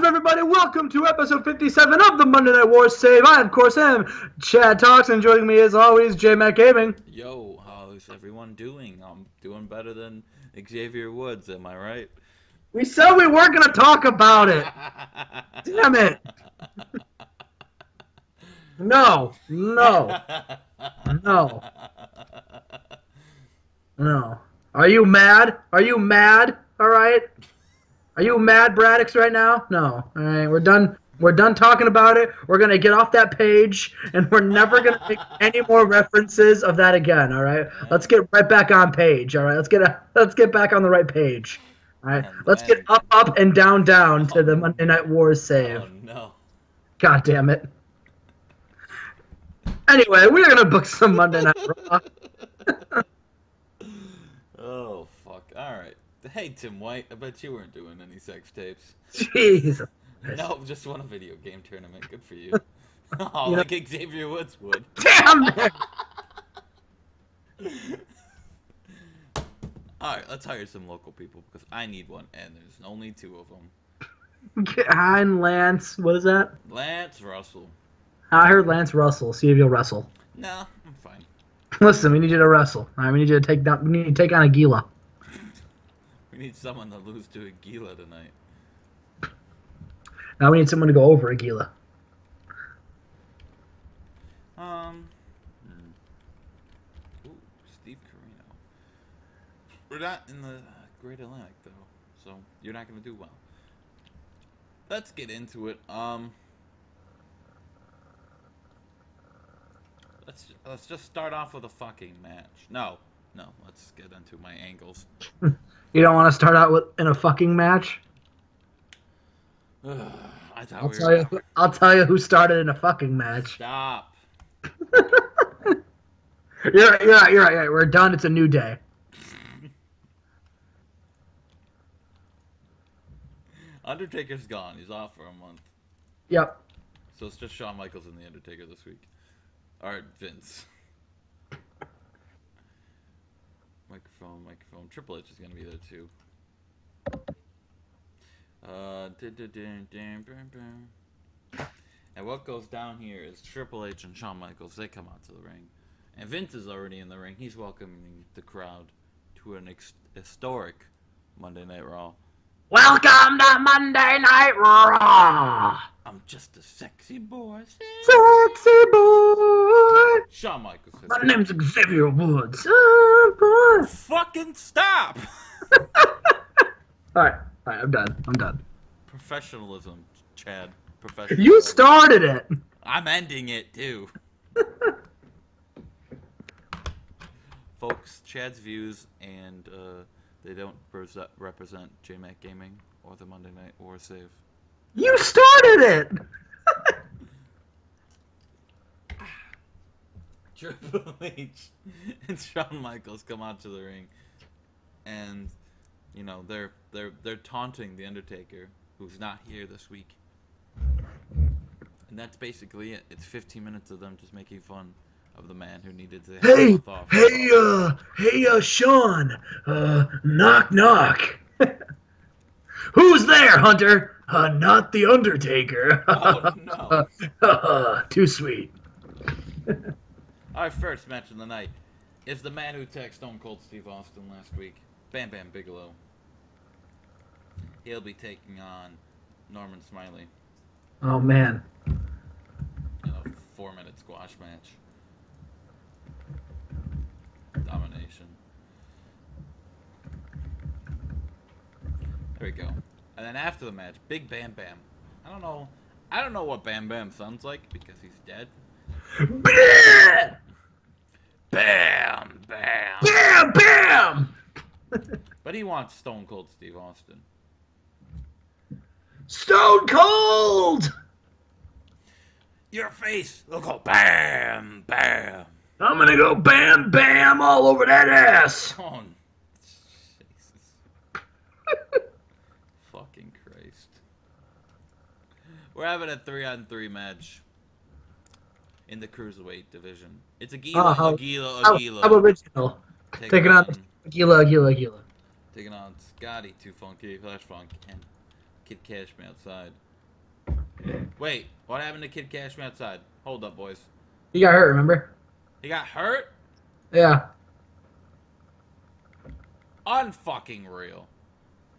up, everybody? Welcome to episode 57 of the Monday Night Wars Save. I, of course, am Chadd Talks, and joining me as always, J Mac Gaming. Yo, how's everyone doing? I'm doing better than Xavier Woods, am I right? We said we weren't going to talk about it. Damn it. No, no, no, no. Are you mad? Are you mad? All right. Are you mad, Braddox, right now? No. All right, we're done. We're done talking about it. We're gonna get off that page, and we're never gonna make any more references of that again. All right. Let's get right back on page. All right. Let's get a, let's get back on the right page. All right. Let's get up, up, and down, down to the Monday Night Wars save. Oh no. God damn it. Anyway, we're gonna book some Monday Night Raw. Oh fuck. Alright. Hey Tim White, I bet you weren't doing any sex tapes. Jeez. No, just won a video game tournament. Good for you. oh, know- like Xavier Woods would. Damn it. Alright, let's hire some local people because I need one, and there's only two of them. Hein Lance. What is that? Lance Russell. I heard Lance Russell. See if you'll wrestle. No, I'm fine. Listen, we need you to wrestle. All right, we need you to take down. We need to take on Aguila. We need someone to lose to Aguila tonight. Now we need someone to go over Aguila. Um. hmm. Ooh, Steve Corino. We're not in the Great Atlantic though, so you're not gonna do well. Let's get into it. Um. Let's let's just start off with a fucking match. No, no. Let's get into my angles. You don't want to start out with in a fucking match. I thought I'll we tell you. I'll tell you who started in a fucking match. Stop. You're right. You're right. You're right. You're right. We're done. It's a new day. Undertaker's gone. He's off for a month. Yep. So it's just Shawn Michaels and The Undertaker this week. Alright, Vince. Microphone, microphone. Triple H is gonna be there too. Uh, and what goes down here is Triple H and Shawn Michaels. They come out to the ring, and Vince is already in the ring. He's welcoming the crowd to an ex- historic Monday Night Raw. Welcome to Monday Night Raw. I'm just a sexy boy. Sexy boy. Shawn Michaels. says, My name's Xavier Woods. Oh, boy. Fucking stop! All right. All right. I'm done. I'm done. Professionalism, Chad. Professionalism. You started it. I'm ending it too. Folks, Chad's views and uh, they don't represent JMac Gaming or the Monday Night War Save. You started it. Triple H and Shawn Michaels come out to the ring, and you know they're they're they're taunting the Undertaker, who's not here this week. And that's basically it. It's 15 minutes of them just making fun of the man who needed to Hey, hey, uh, hey, uh, Shawn. Uh, knock, knock. Who's there, Hunter? Uh, not the Undertaker. Oh, no. Too sweet. Our first match of the night is the man who attacked Stone Cold Steve Austin last week, Bam Bam Bigelow. He'll be taking on Norman Smiley Oh man. in a four-minute squash match. Domination. There we go. And then after the match, Big Bam Bam. I don't know. I don't know what Bam Bam sounds like because he's dead. Bam! Bam Bam. Bam! But he wants Stone Cold Steve Austin. Stone Cold! Your face will go bam bam. I'm gonna go bam bam all over that ass. Oh, Jesus. Fucking Christ. We're having a three on three match in the cruiserweight division. It's Aguila, Oh, how- Aguila, How, Aguila. how original. Taking on Aguila, Aguila, Aguila. taking on Scotty, Too Funky, Flash Funk, and Kid Kash from outside. Wait, what happened to Kid Kash from outside? Hold up, boys. He got hurt, remember? He got hurt? Yeah. Unfucking real.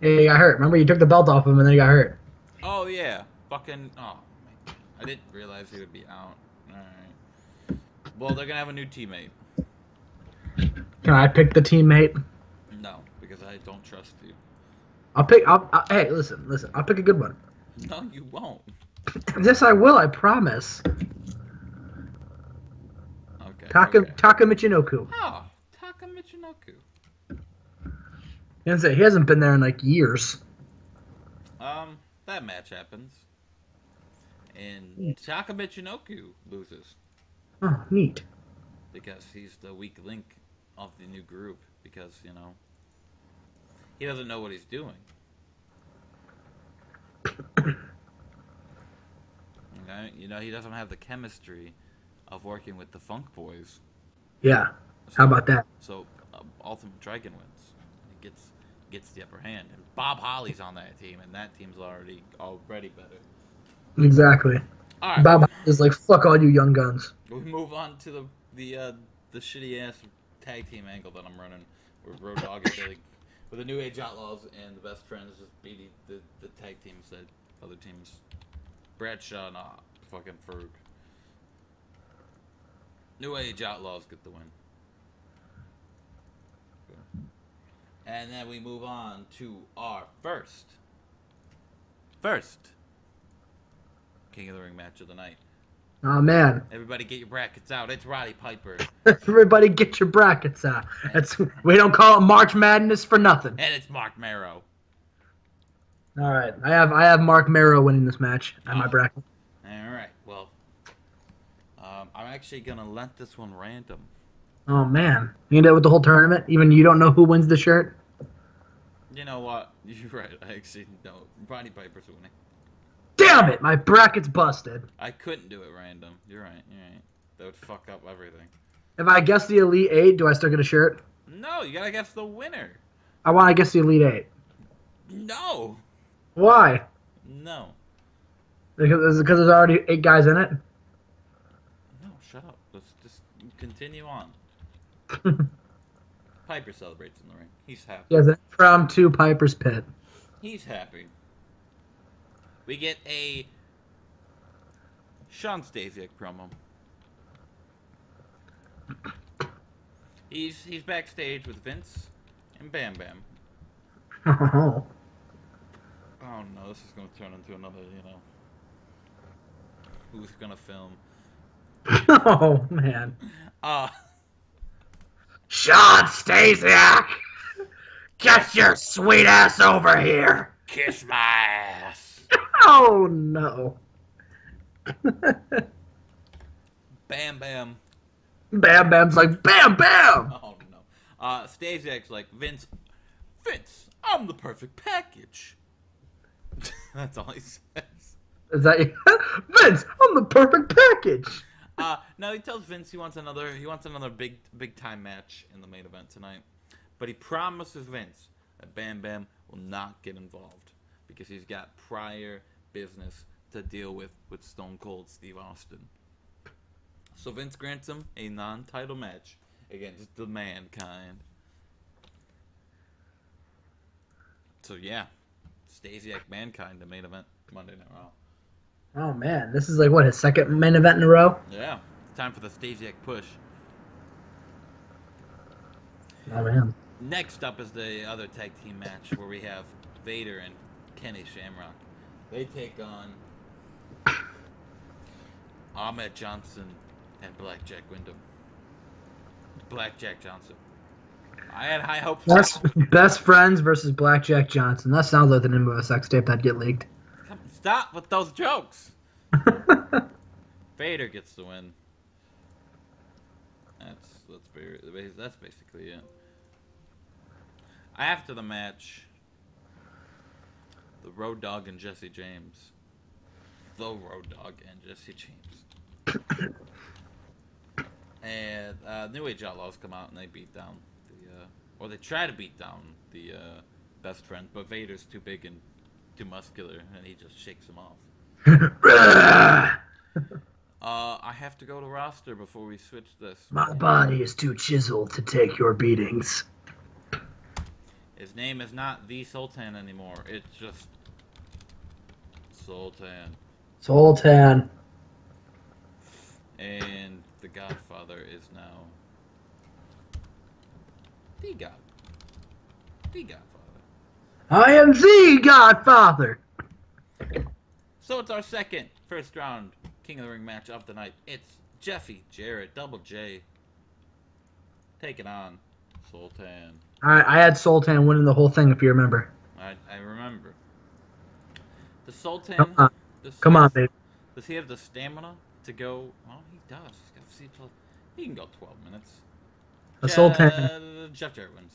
Yeah, he got hurt. Remember, you took the belt off him and then he got hurt. Oh yeah, fucking. Oh. I didn't realize he would be out. Well, they're gonna have a new teammate. Can I pick the teammate? No, because I don't trust you. I'll pick. I'll, i hey, listen, listen. I'll pick a good one. No, you won't. Yes, I will. I promise. Okay. Taka okay. Taka Michinoku. Oh, Taka Michinoku. He hasn't been there in like years. Um, that match happens. And Taka Michinoku loses Oh, neat. because he's the weak link of the new group because, you know, he doesn't know what he's doing. Okay? You know, he doesn't have the chemistry of working with the Funk Boys. Yeah. How about that? So, uh, Ultimate Dragon wins. He gets gets the upper hand. And Bob Holly's on that team, and that team's already already better. Exactly. All right, Bob is like, fuck all you young guns. we move on to the the uh, the shitty ass tag team angle that I'm running, where Road Dogg and Billy, with the New Age Outlaws and the Best Friends just beating the, the tag teams that other teams, Bradshaw and uh, fucking Ferg. New Age Outlaws get the win. And then we move on to our first, first King of the Ring match of the night. Oh man. Everybody get your brackets out. It's Roddy Piper. Everybody get your brackets out. That's we don't call it March Madness for nothing. And it's Marc Mero. All right. I have I have Marc Mero winning this match at my Oh. bracket. Alright, well. Um, I'm actually gonna let this one random. Oh man. You end up with the whole tournament? Even you don't know who wins the shirt? You know what? You're right. I actually know. Roddy Piper's winning. Damn it, my bracket's busted. I couldn't do it random. You're right. You're right. That would fuck up everything. If I guess the Elite Eight, do I still get a shirt? No, you gotta guess the winner. I want to guess the Elite Eight. No. Why? No. Because, is it because there's already eight guys in it? No, shut up. Let's just continue on. Piper celebrates in the ring. He's happy. Yes, from to Piper's Pit. He's happy. We get a Shawn Stasiak promo. He's he's backstage with Vince and Bam Bam. Oh, no, this is gonna turn into another, you know. Who's gonna film? oh man. Uh Shawn Stasiak! Get your sweet ass over here! kiss my ass. Oh no. Bam Bam. Bam Bam's like, Bam Bam! Oh no. Uh Stasiak's like, Vince Vince, I'm the perfect package. That's all he says. Is that Vince? I'm the perfect package! Uh, no, he tells Vince he wants another he wants another big big time match in the main event tonight, but he promises Vince that Bam Bam will not get involved because he's got prior business to deal with with Stone Cold Steve Austin. So Vince grants him a non-title match against the Mankind. So yeah, Stasiak Mankind, the main event Monday Night Raw. Oh man, this is like what his second main event in a row. Yeah, time for the Stasiak push. Oh man. Next up is the other tag team match where we have Vader and Kenny Shamrock. They take on Ahmed Johnson and Blackjack Windham. Blackjack Johnson. I had high hopes. Best best friends versus Blackjack Johnson. That sounds like the name of a sex tape that'd get leaked. Stop with those jokes. Vader gets the win. That's that's that's basically it. After the match, the Road Dogg and Jesse James, the Road Dogg and Jesse James, and uh, New Age Outlaws come out and they beat down the, uh, or they try to beat down the uh, best friend, but Vader's too big and too muscular, and he just shakes him off. Uh, I have to go to roster before we switch this. My body is too chiseled to take your beatings. His name is not the Sultan anymore. It's just Sultan. Sultan. And the Godfather is now the God. The Godfather. I am the Godfather. So it's our second first round King of the Ring match of the night. It's Jeffy Jarrett, Double J, taking on Sultan. I, I had Sultan winning the whole thing, if you remember. I, I remember. The Sultan. Come on, the come on. Does he have the stamina to go? Well, he does. He's got C plus. He can go 12 minutes. The Je- Sultan. Jeff Jarrett wins.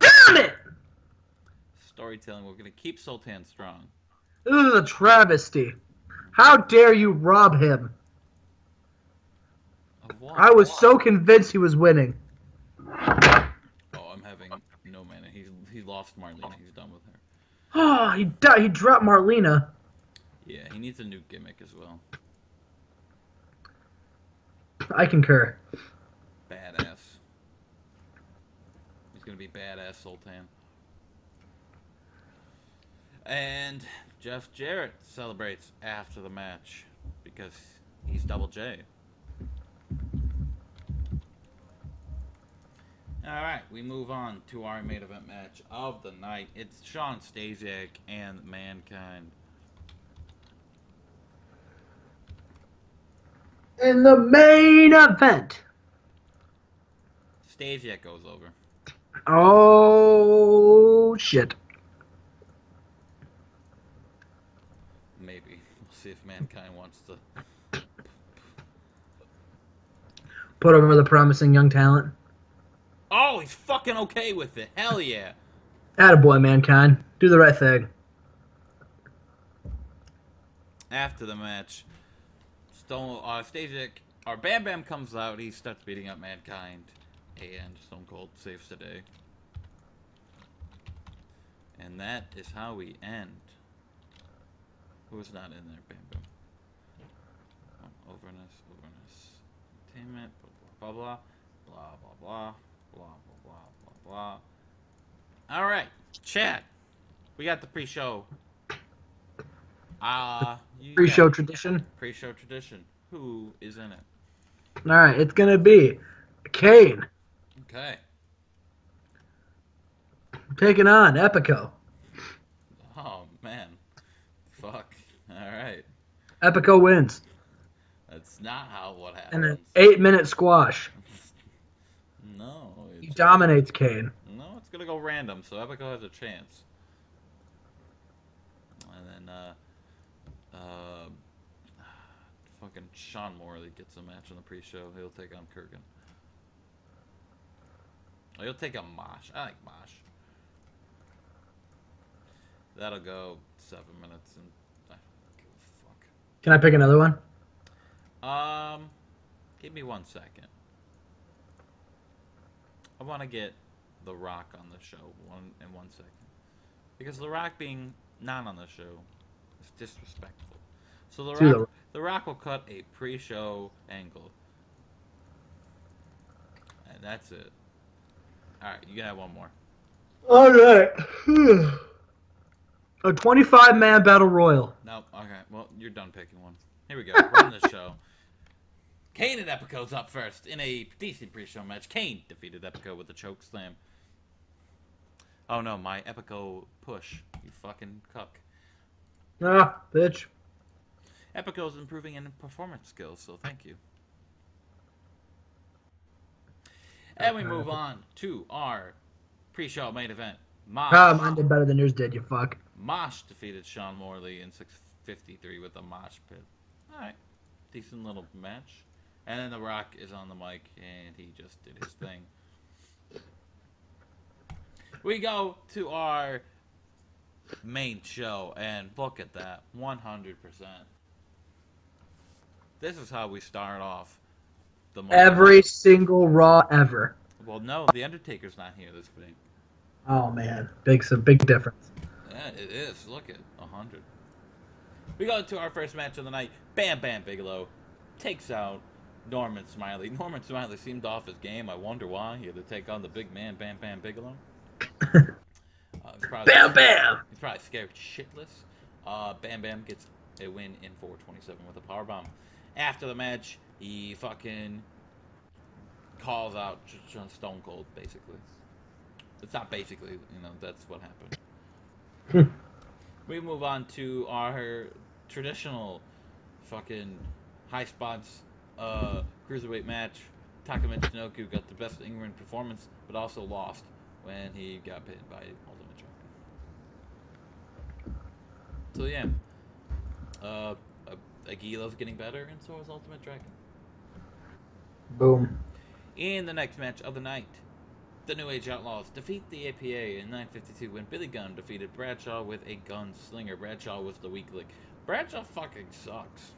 Damn it! Storytelling. We're gonna keep Sultan strong. This is a travesty. How dare you rob him? I was so convinced he was winning. Oh, I'm having no mana. He's he lost Marlena. He's done with her. Oh, he died. He dropped Marlena. Yeah, he needs a new gimmick as well. I concur. Badass. He's gonna be badass Sultan. And Jeff Jarrett celebrates after the match because he's Double J. Alright, we move on to our main event match of the night. It's Shawn Stasiak and Mankind. In the main event. Stasiak goes over. Oh shit. Maybe. We'll see if Mankind wants to. Put over the promising young talent. Oh, he's fucking okay with it. Hell yeah. Attaboy, mankind. Do the right thing. after the match, Stone uh, Stasiak or Bam Bam comes out. He starts beating up Mankind, and Stone Cold saves the day. And that is how we end. Who's not in there? Bam Bam. Oh, overness, overness, entertainment. Blah blah blah blah blah blah blah blah blah blah. Blah All right, Chad. We got the pre-show. Uh, Pre-show tradition. Pre-show tradition. Who is in it? All right, it's gonna be Kane Okay. taking on Epico. Oh man. Fuck. All right. Epico wins That's not how what in happens. an eight-minute squash. No. He It's, dominates Kane. no, it's gonna go random, so Epico has a chance. And then uh, uh, fucking Sean Morley gets a match on the pre-show. He'll take on Kurgan. Oh, he'll take on Mosh. I like Mosh. That'll go seven minutes, and I don't give a fuck. Can I pick another one? Um, give me one second. I want to get The Rock on the show one in one second, because The Rock being not on the show is disrespectful. So The Rock, The- the Rock will cut a pre-show angle, and that's it. All right, you can have one more. All right. a 25-man battle royal. No, okay. Well, you're done picking one. Here we go. Run the show. Kane and Epico's up first in a decent pre-show match. Kane defeated Epico with a choke slam. Oh no, my Epico push. You fucking cuck. Ah, bitch. Epico's improving in performance skills, so thank you. And we move on to our pre-show main event. Mosh. Ah, mine did better than yours did, you fuck. Mosh defeated Sean Morley in 653 with a mosh pit. Alright. Decent little match. And then The Rock is on the mic and he just did his thing. We go to our main show and look at that 100%. This is how we start off the Monday Every single Raw ever. Well, no, The Undertaker's not here this week. Oh man, Makes a big difference. Yeah, it is. Look at 100. We go to our first match of the night. Bam Bam Bigelow takes out Norman Smiley. Norman Smiley seemed off his game. I wonder why. He had to take on the big man, Bam Bam Bigelow. Uh, probably, Bam Bam. He's probably scared shitless. Uh, Bam Bam gets a win in 427 with a power bomb. After the match, he fucking calls out Stone Cold, basically. It's not basically, you know, that's what happened. we move on to our traditional fucking high spots uh, cruiserweight match. Taka Michinoku got the best in-ring performance, but also lost when he got pinned by Ultimate Dragon. So yeah, uh, uh, Aguila's getting better, and so is Ultimate Dragon. Boom. In the next match of the night, the New Age Outlaws defeat the APA in 952 when Billy Gunn defeated Bradshaw with a gunslinger. Bradshaw was the weak link. Bradshaw fucking sucks.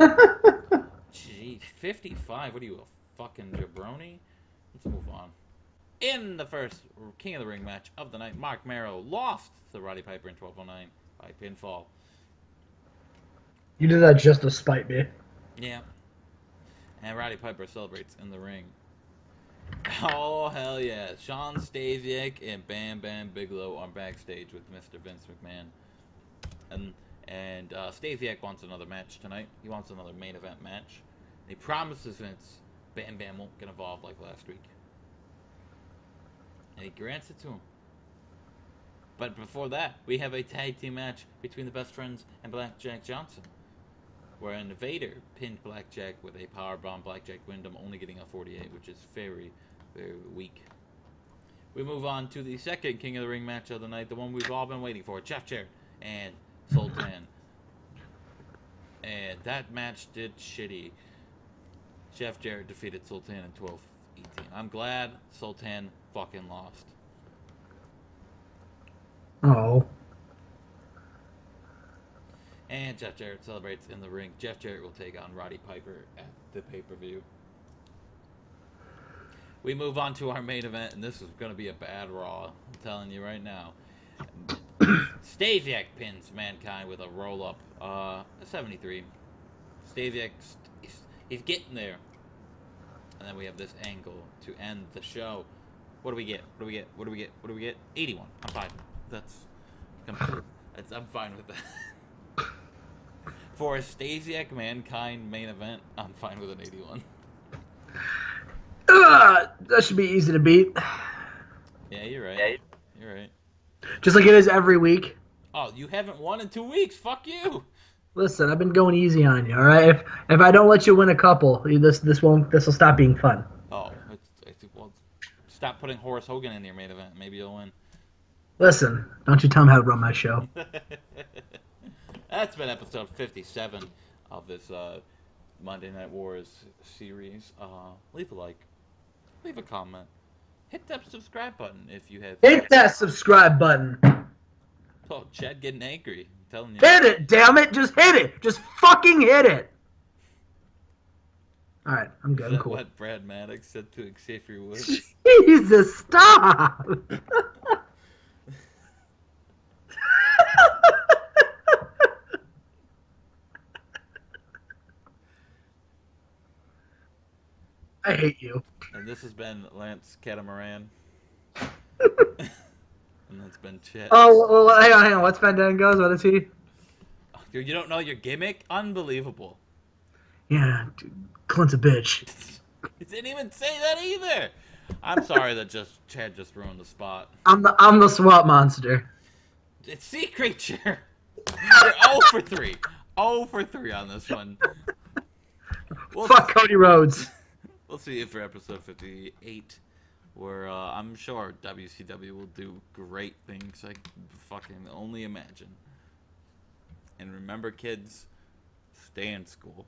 Jeez, 55. What are you, a fucking jabroni? Let's move on. In the first King of the Ring match of the night, Marc Mero lost to Roddy Piper in 1209 by pinfall. You did that just to spite me. Yeah. And Roddy Piper celebrates in the ring. Oh hell yeah! Shawn Stasiak and Bam Bam Bigelow are backstage with Mr. Vince McMahon, and and uh, Stasiak wants another match tonight. He wants another main event match. He promises Vince Bam Bam won't get involved like last week, and he grants it to him. But before that, we have a tag team match between the Best Friends and Blackjack Johnson where Vader pinned Blackjack with a power bomb. Blackjack Windham only getting a 48, which is very, very weak. We move on to the second King of the Ring match of the night, the one we've all been waiting for: Jeff Jarrett and Sultan. And that match did shitty. Jeff Jarrett defeated Sultan in 12 18. I'm glad Sultan fucking lost. Oh. And Jeff Jarrett celebrates in the ring. Jeff Jarrett will take on Roddy Piper at the pay per view. We move on to our main event, and this is going to be a bad Raw. I'm telling you right now. Stasiak pins Mankind with a roll up, uh, a 73. Stasiak, he's, he's getting there. And then we have this angle to end the show. What do we get? What do we get? What do we get? What do we get? 81. I'm fine. That's, that's I'm fine with that. For a Stasiak Mankind main event, I'm fine with an 81. Ugh, that should be easy to beat. Yeah, you're right. You're right. Just like it is every week. Oh, you haven't won in two weeks. Fuck you. Listen, I've been going easy on you. All right. If if I don't let you win a couple, this this won't this will stop being fun. Oh, it's, it's, well, stop putting Horace Hogan in your main event. Maybe you'll win. Listen, don't you tell me how to run my show. That's been episode 57 of this uh, Monday Night Wars series. Uh, leave a like, leave a comment, hit that subscribe button if you have. Hit that subscribe button. Oh, Chad getting angry. I'm telling you. Hit it, damn it! Just hit it. Just fucking hit it. All right, I'm good. Is I'm that cool. what Brad Maddox said to Xavier Woods? Jesus, stop! I hate you. and this has been Lance Catamaran. and that's been Chad. Oh, well, hang on, hang on. What's Fandango's? What is he? Dude, you don't know your gimmick? Unbelievable. Yeah, dude, Clint's a bitch. He didn't even say that either. I'm sorry that just Chad just ruined the spot. I'm the I'm the swamp monster. It's Sea Creature. You're 0 for 3. 0 for 3 on this one. We'll, Fuck Cody Rhodes. We'll see you for episode 58, where uh, I'm sure WCW will do great things I fucking only imagine. And remember, kids, stay in school.